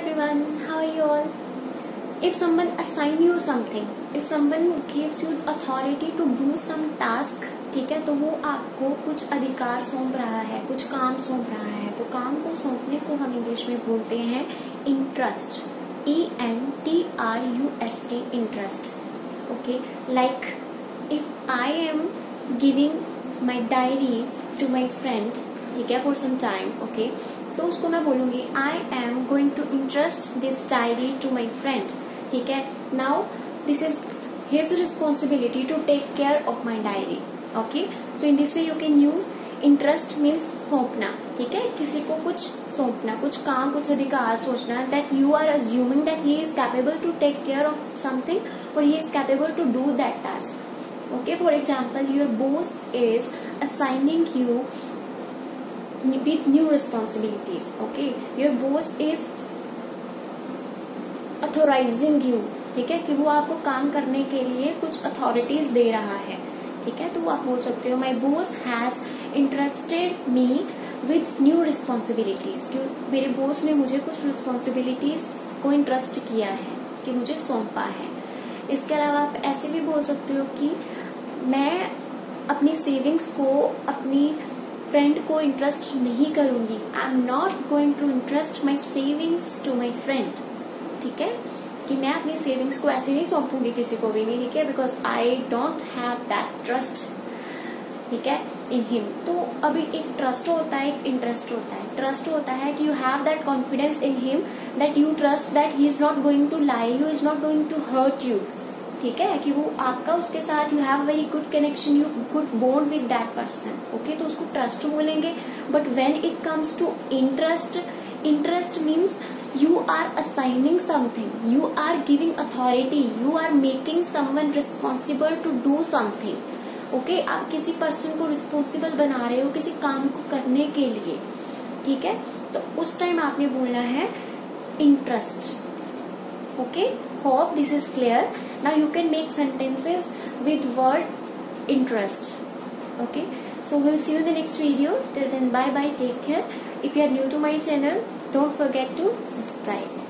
everyone, how are you all? If someone assign you something, if someone gives you authority to do some task, ठीक है तो वो आपको कुछ अधिकार सौंप रहा है कुछ काम सौंप रहा है। तो काम को सौंपने को हम इंग्लिश में बोलते हैं entrust E N T R U S T entrust okay like if I am giving my diary to my friend ठीक है फॉर सम टाइम ओके तो उसको मैं बोलूँगी I am going to entrust this diary to my friend ठीक है? Now this is his responsibility to take care of my diary okay so in this way you can use entrust means सौंपना। ठीक है? किसी को कुछ सौंपना, कुछ काम, कुछ अधिकार सोचना that you are assuming that he is capable to take care of something और he is capable to do that task okay for example your boss is assigning you with new responsibilities, okay? Your boss is authorizing you, ठीक है? कि वो आपको काम करने के लिए कुछ अथॉरिटीज दे रहा है, ठीक है? तो आप बोल सकते हो my boss has entrusted me with new responsibilities क्यों मेरे बोस ने मुझे कुछ रिस्पॉन्सिबिलिटीज को इंटरेस्ट किया है, कि मुझे सौंपा है। इसके अलावा आप ऐसे भी बोल सकते हो कि मैं अपनी सेविंग्स को अपनी फ्रेंड को इंटरेस्ट नहीं करूँगी. I am not going to entrust my savings to my friend ठीक है? कि मैं अपनी सेविंग्स को ऐसे नहीं सौंपूँगी किसी को भी नहीं ठीक है? Because I don't have that trust ठीक है इन हिम तो अभी एक ट्रस्ट होता है, एक इंटरेस्ट होता है. ट्रस्ट होता है कि you have that confidence in him that you trust that he is not going to lie you is not going to hurt you ठीक है, कि वो आपका, उसके साथ you have very good connection you good bond with that person okay तो उसको trust बोलेंगे। But when it comes to entrust entrust means you are assigning something you are giving authority you are making someone responsible to do something okay आप किसी person को responsible बना रहे हो किसी काम को करने के लिए, ठीक है? तो उस टाइम आपने बोलना है entrust okay hope this is clear. Now you can make sentences with word interest. Okay so we'll see you in the next video. Till then bye bye take care. If you are new to my channel don't forget to subscribe.